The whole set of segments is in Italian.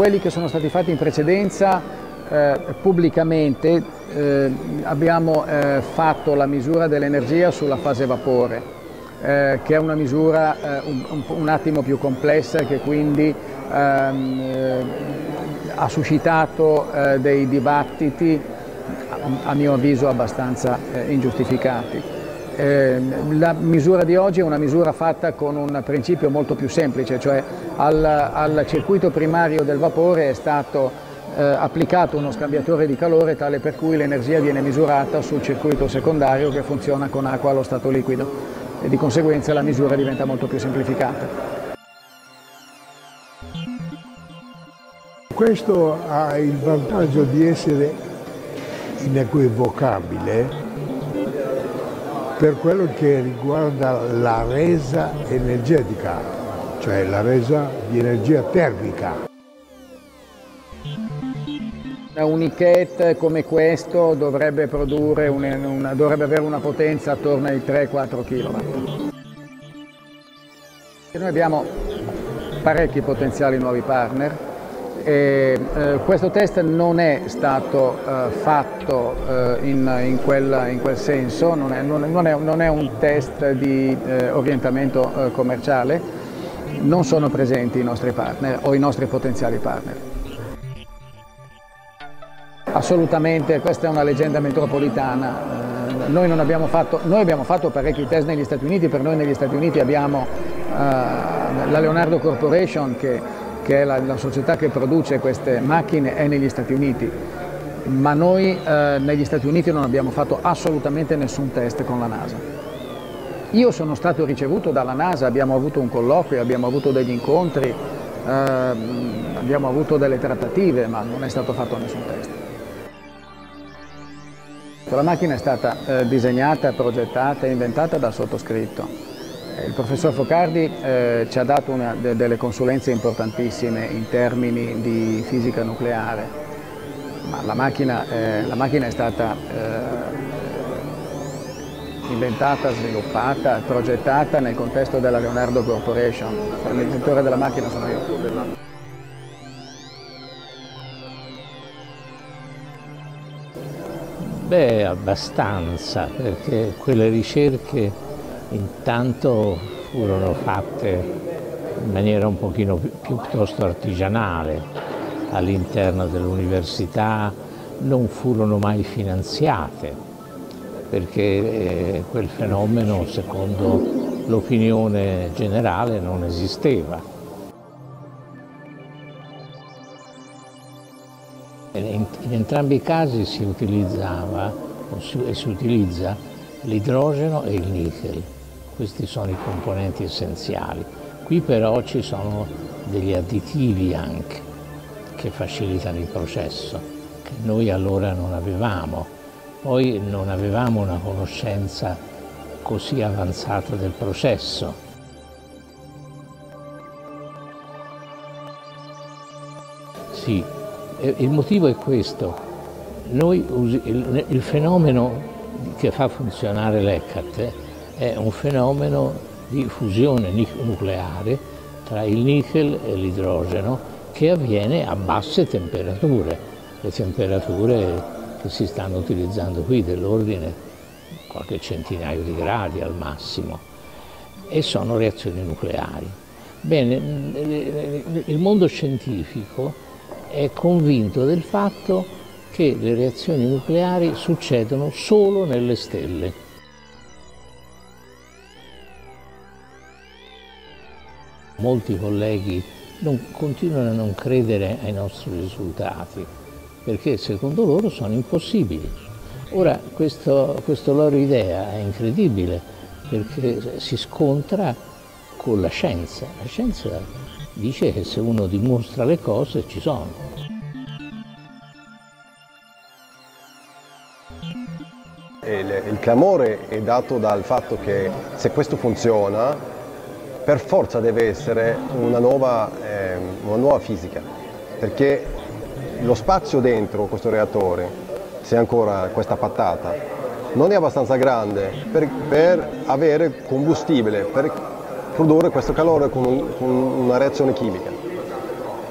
quelli che sono stati fatti in precedenza eh, pubblicamente eh, abbiamo eh, fatto la misura dell'energia sulla fase vapore, eh, che è una misura eh, un, un, attimo più complessa e che quindi ehm, eh, ha suscitato dei dibattiti a, a mio avviso abbastanza ingiustificati. La misura di oggi è una misura fatta con un principio molto più semplice, cioè al, al circuito primario del vapore è stato eh, applicato uno scambiatore di calore tale per cui l'energia viene misurata sul circuito secondario che funziona con acqua allo stato liquido e di conseguenza la misura diventa molto più semplificata. Questo ha il vantaggio di essere inequivocabile per quello che riguarda la resa energetica, cioè la resa di energia termica. Un Unicat come questo dovrebbe, una, una, dovrebbe avere una potenza attorno ai 3-4 kW. Noi abbiamo parecchi potenziali nuovi partner e eh, questo test non è stato eh, fatto eh, in, in, quel, in, quel, senso, non è, non, è, non è, un test di eh, orientamento eh, commerciale, non sono presenti i nostri partner o i nostri potenziali partner. Assolutamente, questa è una leggenda metropolitana. Eh, noi, abbiamo fatto, noi, abbiamo fatto, parecchi test negli Stati Uniti, per noi negli Stati Uniti abbiamo la Leonardo Corporation che, che è la, la, società che produce queste macchine, è negli Stati Uniti, ma noi eh, negli Stati Uniti non abbiamo fatto assolutamente nessun test con la NASA. Io sono stato ricevuto dalla NASA, abbiamo avuto un colloquio, abbiamo avuto degli incontri, eh, abbiamo avuto delle trattative, ma non è stato fatto nessun test. La macchina è stata eh, disegnata, progettata e inventata dal sottoscritto. Il professor Focardi eh, ci ha dato una, de, delle consulenze importantissime in termini di fisica nucleare, ma la macchina, eh, la macchina è stata eh, inventata, sviluppata, progettata nel contesto della Leonardo Corporation. L'inventore della macchina sono io. Beh, abbastanza, perché quelle ricerche intanto furono fatte in maniera un pochino piuttosto artigianale all'interno dell'università, non furono mai finanziate, perché eh, quel fenomeno, secondo l'opinione generale, non esisteva. In, entrambi i casi si utilizzava e si utilizza l'idrogeno e il nickel, questi sono i componenti essenziali. Qui però ci sono degli additivi anche che facilitano il processo, che noi allora non avevamo. Poi non avevamo una conoscenza così avanzata del processo. Sì, il motivo è questo. Noi, il, il fenomeno che fa funzionare l'ECAT è un fenomeno di fusione nucleare tra il nickel e l'idrogeno che avviene a basse temperature, le temperature che si stanno utilizzando qui dell'ordine qualche centinaio di gradi al massimo e sono reazioni nucleari. Bene, il mondo scientifico è convinto del fatto che le reazioni nucleari succedono solo nelle stelle. Molti colleghi non, continuano a non credere ai nostri risultati perché secondo loro sono impossibili. Ora questo, questo loro idea è incredibile perché si scontra con la scienza. La scienza dice che se uno dimostra le cose ci sono. Il, il clamore è dato dal fatto che se questo funziona per forza deve essere una nuova, eh, una nuova fisica perché lo spazio dentro questo reattore, se ancora questa patata, non è abbastanza grande per, per avere combustibile, per produrre questo calore con, un, con una reazione chimica.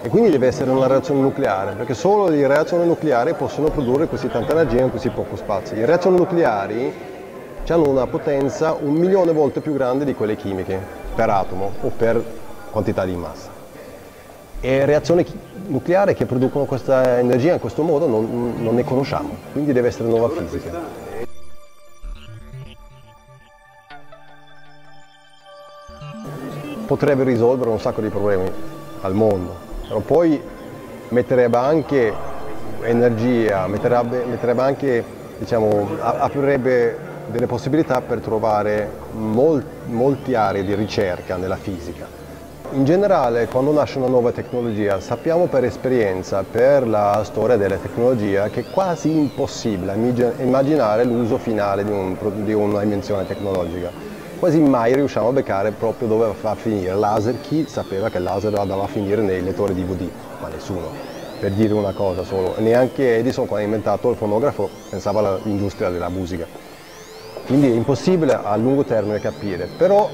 e quindi deve essere una reazione nucleare, perché solo le reazioni nucleari possono produrre così tanta energia in così poco spazio. Le reazioni nucleari hanno una potenza un milione volte più grande di quelle chimiche per atomo o per quantità di massa. E reazioni nucleari che producono questa energia in questo modo non, non ne conosciamo, quindi deve essere nuova fisica. Potrebbe risolvere un sacco di problemi al mondo, però poi metterebbe anche energia, metterebbe, metterebbe anche, diciamo, aprirebbe delle possibilità per trovare mol, molti aree di ricerca nella fisica. In generale, quando nasce una nuova tecnologia, sappiamo per esperienza, per la storia della tecnologia, che è quasi impossibile immaginare l'uso finale di, un, di un'invenzione tecnologica. Quasi mai riusciamo a beccare proprio dove va a finire. Laser, chi sapeva che il laser andava a finire nei lettori DVD? Ma nessuno, per dire una cosa solo. Neanche Edison, quando ha inventato il fonografo, pensava all'industria della musica. Quindi è impossibile a lungo termine capire, però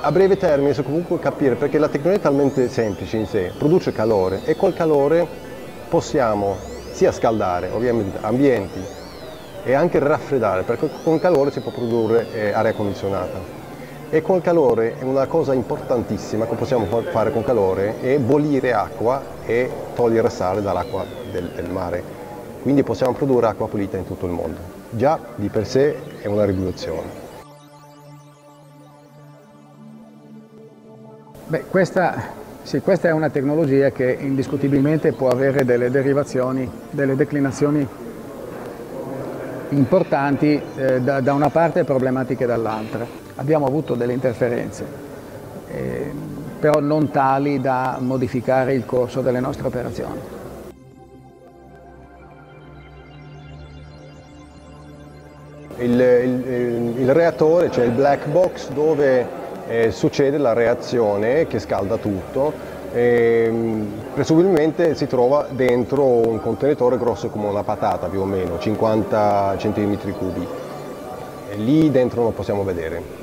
a breve termine si può comunque capire perché la tecnologia è talmente semplice in sé, produce calore e col calore possiamo sia scaldare ovviamente ambienti e anche raffreddare, perché con calore si può produrre eh, aria condizionata. E col calore è una cosa importantissima che possiamo fare con calore è bollire acqua e togliere sale dall'acqua del, del mare. Quindi possiamo produrre acqua pulita in tutto il mondo. Già di per sé è una rivoluzione. Beh, questa, sì, questa, è una tecnologia che indiscutibilmente può avere delle derivazioni, delle declinazioni importanti eh, da, da, una parte e problematiche dall'altra. Abbiamo avuto delle interferenze, eh, però non tali da modificare il corso delle nostre operazioni. Il, il, reattore, cioè il black box, dove eh, succede la reazione che scalda tutto e, mm, presumibilmente si trova dentro un contenitore grosso come una patata più o meno, 50 cm cubi. E lì dentro non possiamo vedere.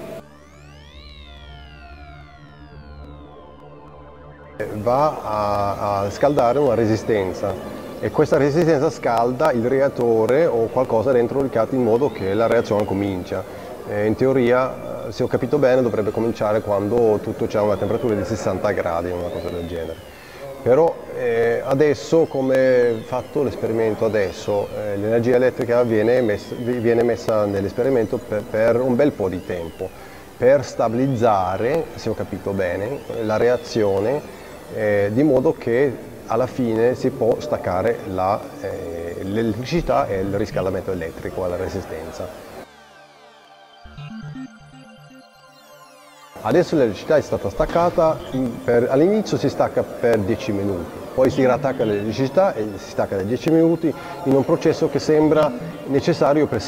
Va a, a scaldare una resistenza e questa resistenza scalda il reattore o qualcosa dentro il CAT in modo che la reazione comincia. In teoria se ho capito bene dovrebbe cominciare quando tutto c'è una temperatura di 60 gradi, una cosa del genere. Però eh, adesso, come fatto l'esperimento adesso, eh, l'energia elettrica viene messa, messa nell'esperimento per, per, un bel po' di tempo, per stabilizzare, se ho capito bene, la reazione, eh, di modo che alla fine si può staccare eh, l'elettricità e il riscaldamento elettrico alla resistenza. Adesso l'elettricità è stata staccata, all'inizio si stacca per 10 minuti, poi si rattacca l'elettricità e si stacca da 10 minuti in un processo che sembra necessario per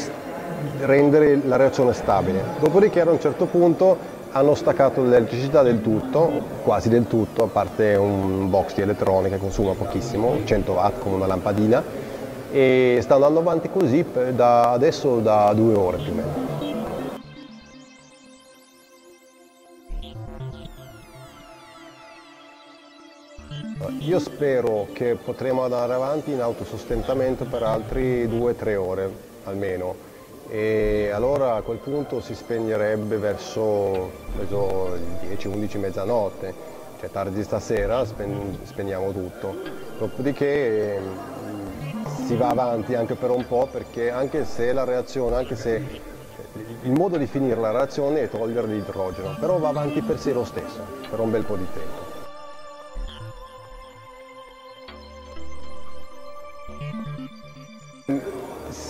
rendere la reazione stabile. Dopodiché ad un certo punto hanno staccato l'elettricità del tutto, quasi del tutto, a parte un box di elettronica che consuma pochissimo, 100 watt come una lampadina, e sta andando avanti così da adesso da due ore più o meno. Io spero che potremo andare avanti in autosostentamento per altri 2-3 ore almeno e allora a quel punto si spegnerebbe verso, verso 10-11 mezzanotte, cioè tardi stasera spegniamo tutto. Dopodiché mm, si va avanti anche per un po' perché anche se la reazione, anche se il modo di finire la reazione è togliere l'idrogeno, però va avanti per sé lo stesso, per un bel po' di tempo.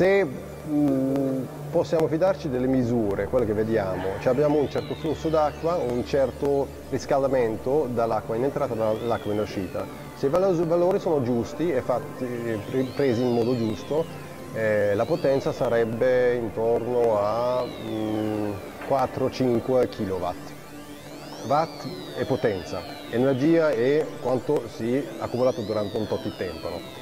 se mm, possiamo fidarci delle misure, quelle che vediamo, cioè abbiamo un certo flusso d'acqua, un certo riscaldamento dall'acqua in entrata e dall'acqua in uscita. Se i valori sono giusti e fatti, presi in modo giusto, eh, la potenza sarebbe intorno a mm, 4-5 kW. Watt è potenza, energia è quanto si è accumulato durante un tot di tempo. No?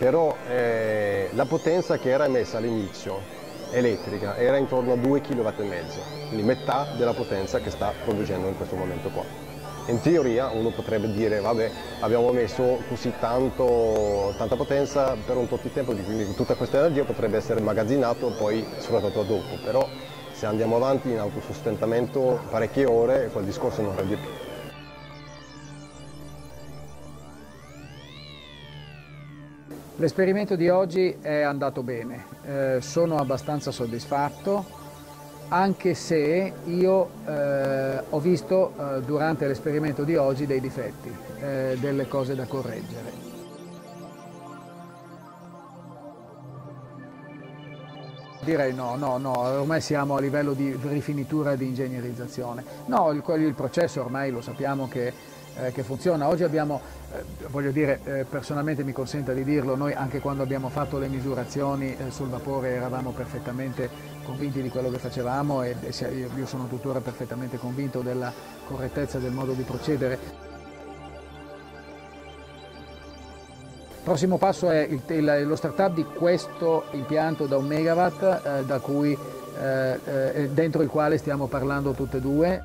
però eh, la potenza che era emessa all'inizio elettrica era intorno a 2 kW quindi metà della potenza che sta producendo in questo momento qua. In teoria uno potrebbe dire vabbè abbiamo messo così tanto, tanta potenza per un tot di tempo, quindi tutta questa energia potrebbe essere immagazzinato e poi sfruttato dopo, però se andiamo avanti in autosostentamento parecchie ore quel discorso non rende più. L'esperimento di oggi è andato bene, eh, sono abbastanza soddisfatto, anche se io eh, ho visto eh, durante l'esperimento di oggi dei difetti, eh, delle cose da correggere. Direi no, no, no, ormai siamo a livello di rifinitura e di ingegnerizzazione. No, il, il processo ormai lo sappiamo che, eh, che funziona. Oggi abbiamo, eh, voglio dire, eh, personalmente mi consenta di dirlo, noi anche quando abbiamo fatto le misurazioni eh, sul vapore eravamo perfettamente convinti di quello che facevamo e, e io sono tuttora perfettamente convinto della correttezza del modo di procedere. Il prossimo passo è il, il, lo startup di questo impianto da un megawatt eh, da cui, eh, eh, dentro il quale stiamo parlando tutte e due.